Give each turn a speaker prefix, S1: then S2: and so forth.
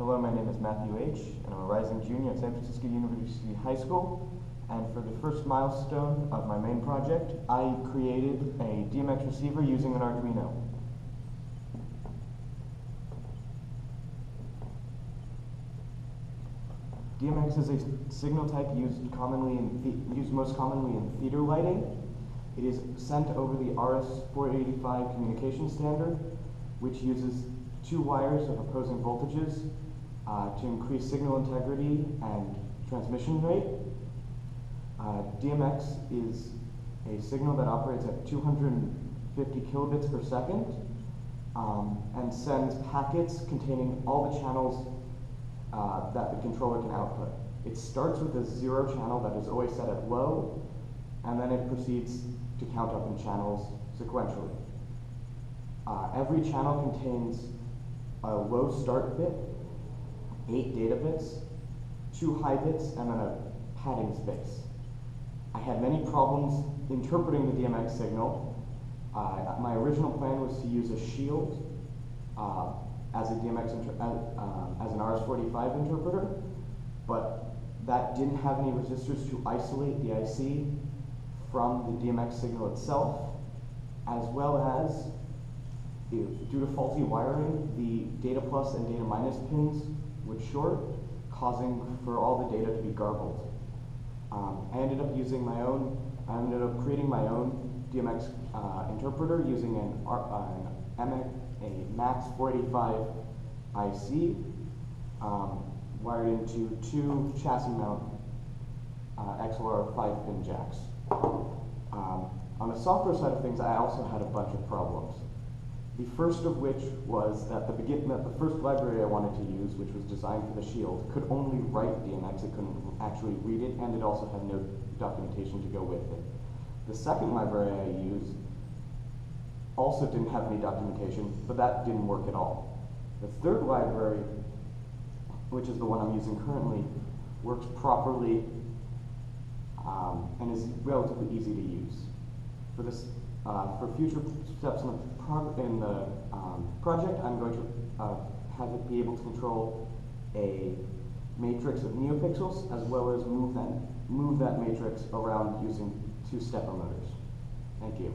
S1: Hello, my name is Matthew H., and I'm a rising junior at San Francisco University High School. And for the first milestone of my main project, I created a DMX receiver using an Arduino. DMX is a signal type used commonly in used most commonly in theater lighting. It is sent over the RS-485 communication standard, which uses two wires of opposing voltages uh, to increase signal integrity and transmission rate. Uh, DMX is a signal that operates at 250 kilobits per second um, and sends packets containing all the channels uh, that the controller can output. It starts with a zero channel that is always set at low, and then it proceeds to count up in channels sequentially. Uh, every channel contains a low start bit, eight data bits, two high bits, and then a padding space. I had many problems interpreting the DMX signal. Uh, my original plan was to use a shield uh, as a DMX as, um, as an RS-45 interpreter, but that didn't have any resistors to isolate the IC from the DMX signal itself, as well as due to faulty wiring, the data plus and data minus pins would short, causing for all the data to be garbled. Um, I ended up using my own, I ended up creating my own DMX uh, interpreter using an, uh, an a MAX 485 IC um, wired into two chassis mount uh, XLR 5 pin jacks. Um, on the software side of things, I also had a bunch of problems. The first of which was that the begin that the first library I wanted to use, which was designed for the Shield, could only write DMX. It couldn't actually read it, and it also had no documentation to go with it. The second library I used also didn't have any documentation, but that didn't work at all. The third library, which is the one I'm using currently, works properly um, and is relatively easy to use. For this, uh, for future steps in the, prog- in the um, project, I'm going to uh, have it be able to control a matrix of neopixels as well as move move that matrix around using two stepper motors. Thank you.